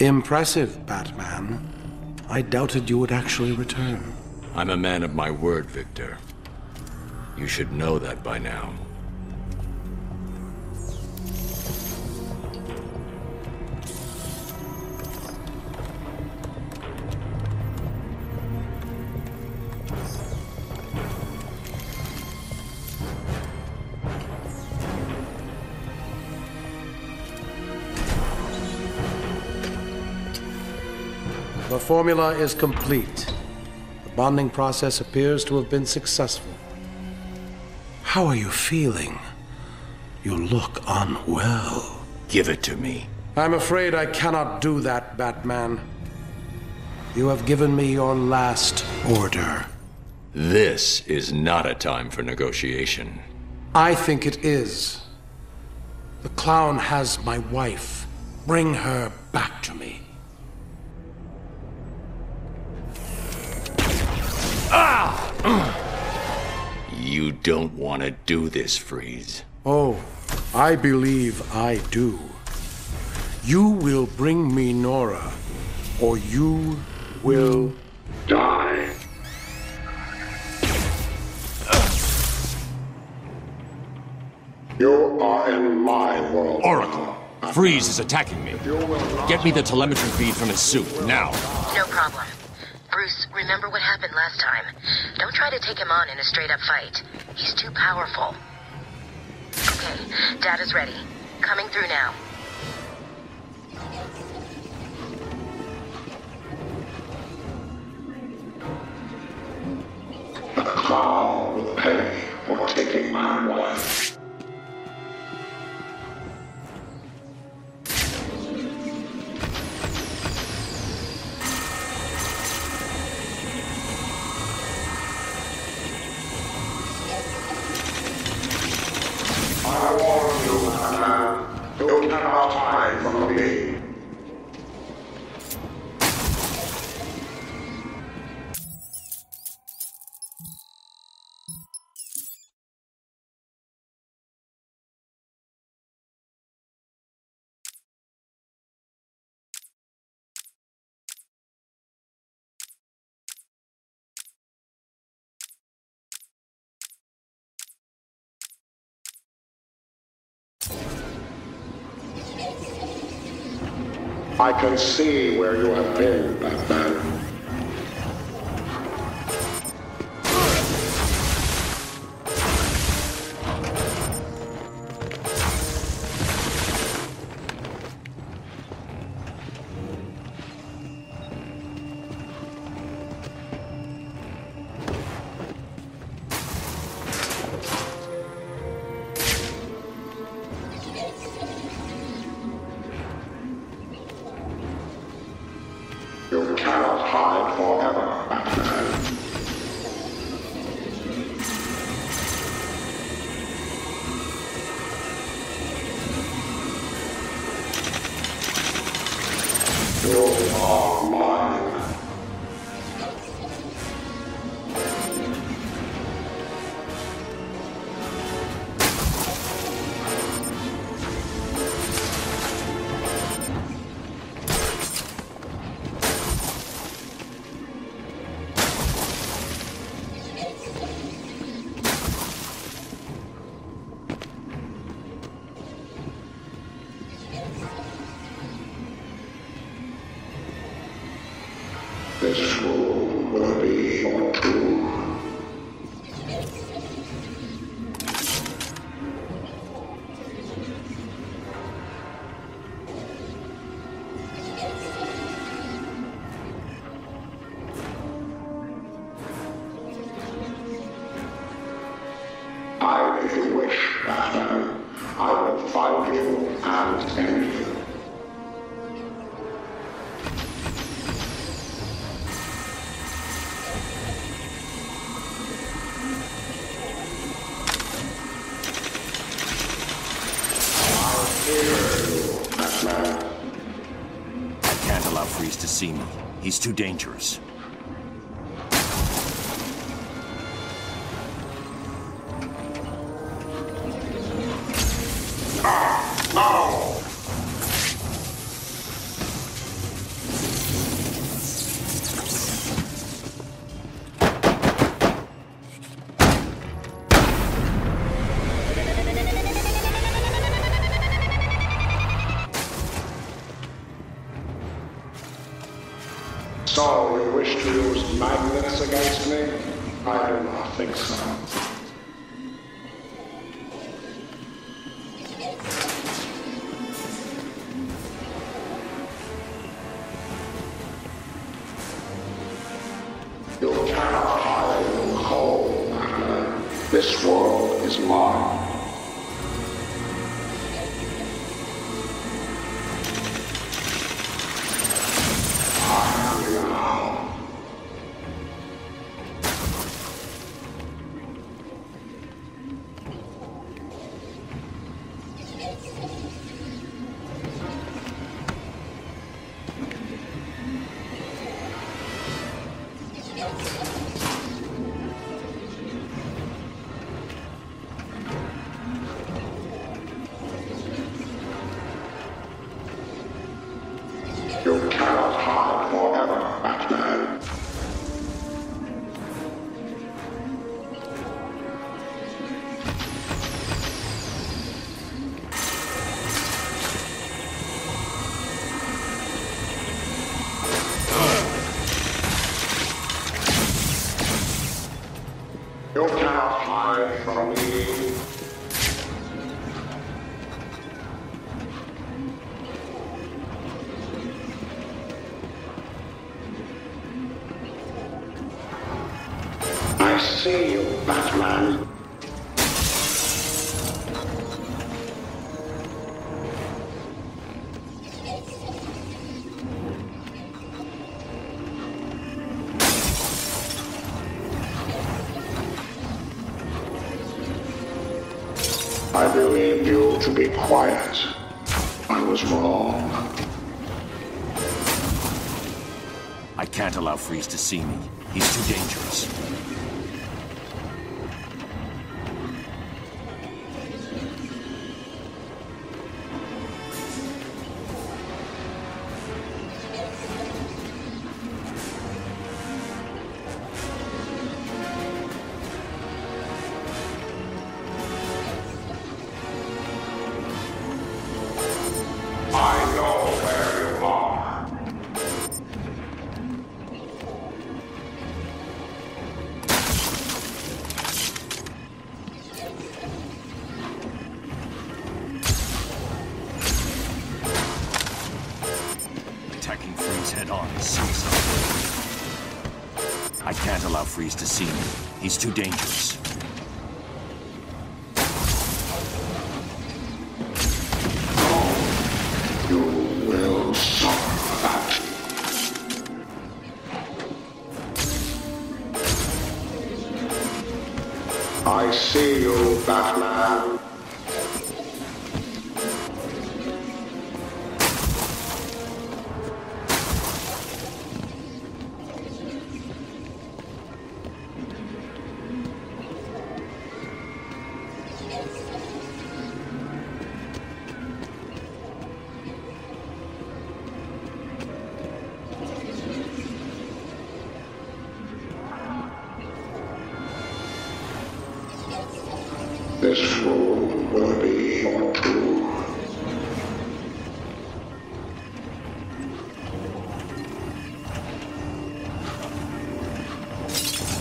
Impressive, Batman. I doubted you would actually return. I'm a man of my word, Victor. You should know that by now. Formula is complete. The bonding process appears to have been successful. How are you feeling? You look unwell. Give it to me. I'm afraid I cannot do that, Batman. You have given me your last order. This is not a time for negotiation. I think it is. The clown has my wife. Bring her back to me. You don't want to do this, Freeze. Oh, I believe I do. You will bring me Nora, or you will die. You are in my world. Oracle! Freeze is attacking me. Get me the telemetry feed from his suit, now. No problem. Bruce, remember what happened last time. Don't try to take him on in a straight up fight. He's too powerful. Okay, data's ready. Coming through now. Will pay for taking my wife. I can see where you have been, Batman. Too dangerous. So is mine. You You cannot hide from me. I see you, Batman. I was wrong. I can't allow Freeze to see me. He's too dangerous. To see me. He's too dangerous.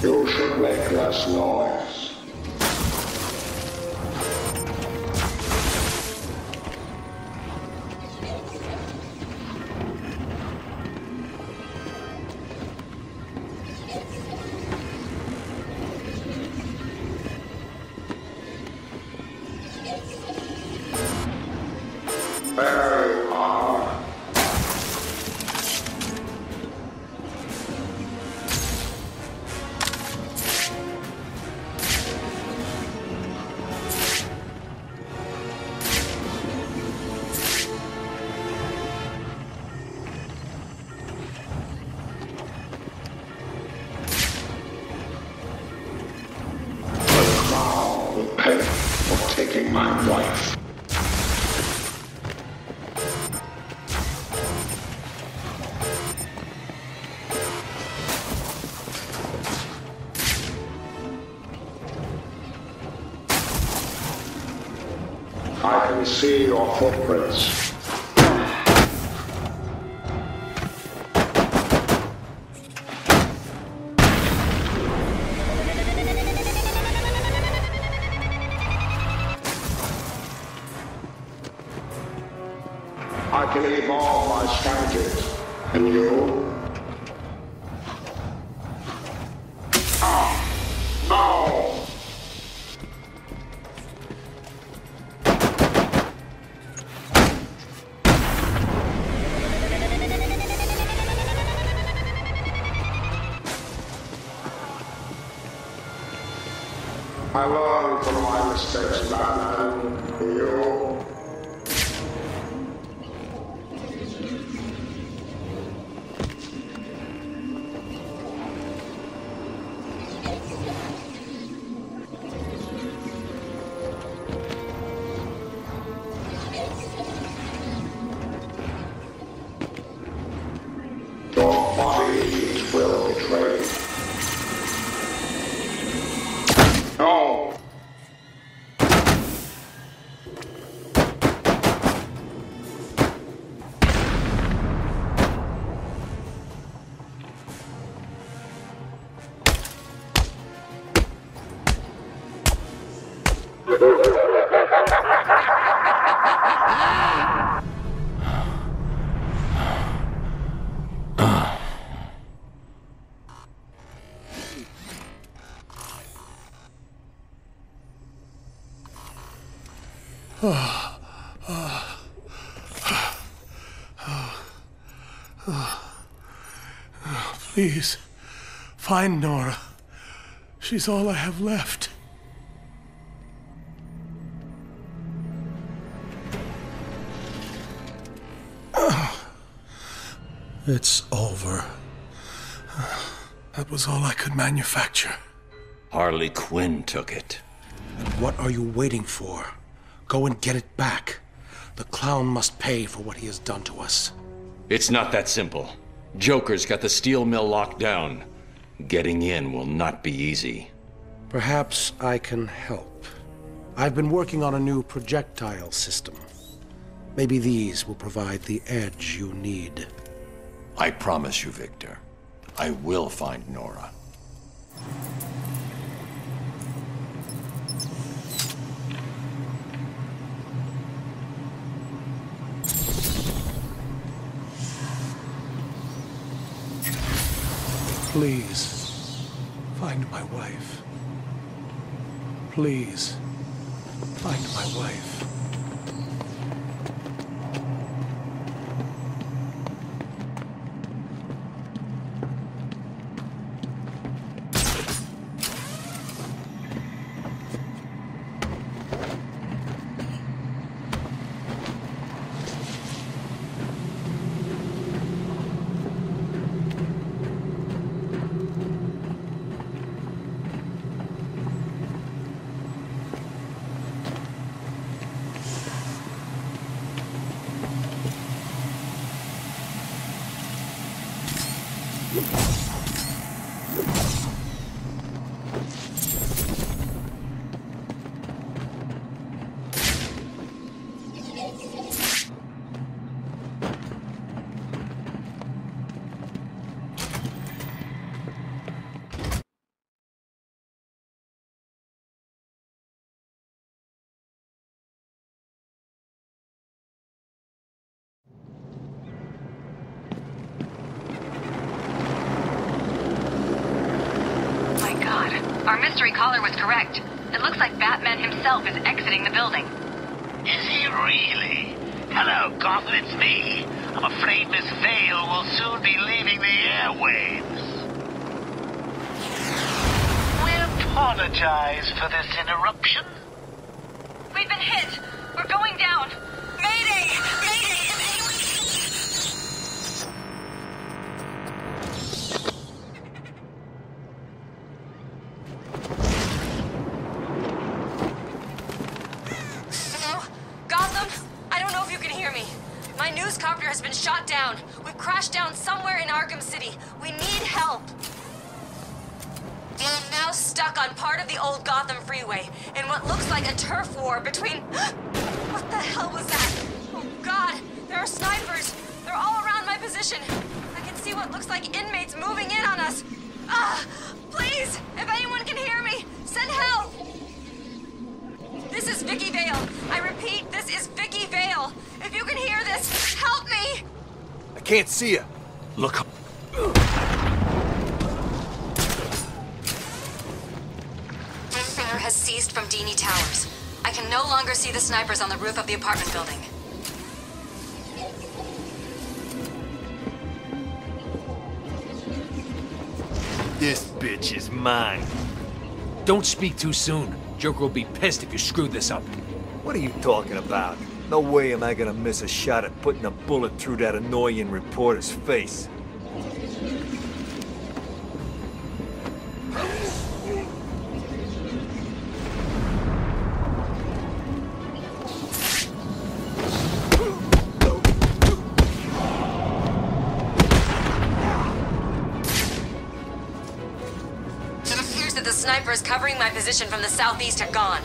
You should make less noise. Your footprints. I learned from my mistakes, Batman. You? Please, find Nora. She's all I have left. It's over. That was all I could manufacture. Harley Quinn took it. And what are you waiting for? Go and get it back. The clown must pay for what he has done to us. It's not that simple. Joker's got the steel mill locked down. Getting in will not be easy. Perhaps I can help. I've been working on a new projectile system. Maybe these will provide the edge you need. I promise you, Victor. I will find Nora. Please, find my wife. Please, find my wife. My god. Our mystery caller was correct. It looks like Batman himself is exiting the building. Is he really? Hello, Gotham, it's me. I'm afraid Miss Vale will soon be leaving the airwaves. We apologize for this interruption. We've been hit. We're going down. Mayday! Stuck on part of the old Gotham freeway in what looks like a turf war between. What the hell was that? Oh, God! There are snipers! They're all around my position. I can see what looks like inmates moving in on us. Ah! Please! If anyone can hear me, send help! This is Vicky Vale. I repeat, this is Vicky Vale. If you can hear this, help! Me! I can't see you. Look. Has ceased from Dini Towers. I can no longer see the snipers on the roof of the apartment building. This bitch is mine. Don't speak too soon. Joker will be pissed if you screw this up. What are you talking about? No way am I gonna miss a shot at putting a bullet through that annoying reporter's face. That the snipers covering my position from the southeast have gone.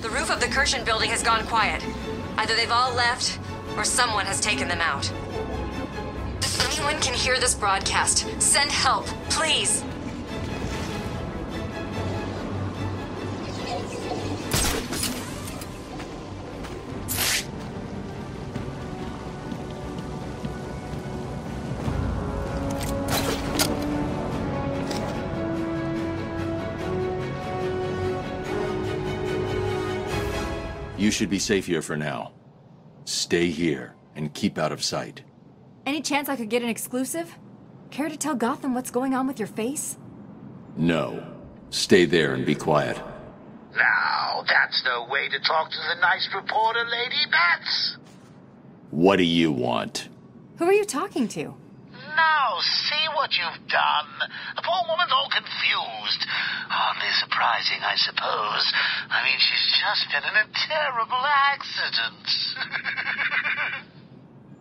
The roof of the Kirshen building has gone quiet. Either they've all left, or someone has taken them out. If anyone can hear this broadcast, send help, please. You should be safe here for now. Stay here and keep out of sight. Any chance I could get an exclusive? Care to tell Gotham what's going on with your face? No. Stay there and be quiet. Now, that's no way to talk to the nice reporter, Lady Bats. What do you want? Who are you talking to? Now, see what you've done. The poor woman's all confused. Hardly surprising, I suppose. I mean, she's just been in a terrible accident.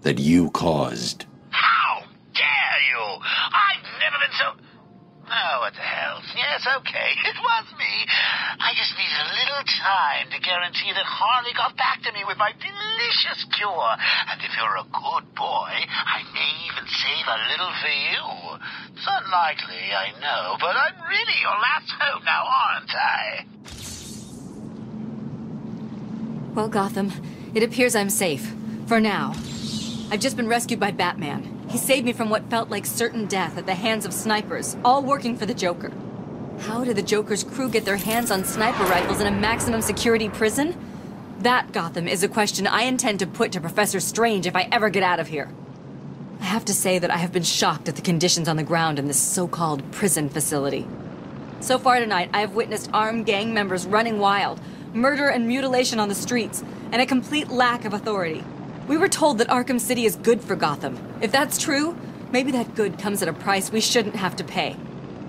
That you caused. How dare you? I've never been so... Oh, what the hell. Yes, okay, it was me. I just need a little time to guarantee that Harley got back to me with my delicious cure. And if you're a good boy, I may save a little for you. It's unlikely, I know, but I'm really your last hope now, aren't I? Well, Gotham, it appears I'm safe. For now. I've just been rescued by Batman. He saved me from what felt like certain death at the hands of snipers, all working for the Joker. How did the Joker's crew get their hands on sniper rifles in a maximum security prison? That, Gotham, is a question I intend to put to Professor Strange if I ever get out of here. I have to say that I have been shocked at the conditions on the ground in this so-called prison facility. So far tonight, I have witnessed armed gang members running wild, murder and mutilation on the streets, and a complete lack of authority. We were told that Arkham City is good for Gotham. If that's true, maybe that good comes at a price we shouldn't have to pay.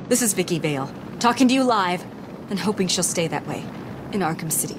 This is Vicky Vale, talking to you live, and hoping she'll stay that way in Arkham City.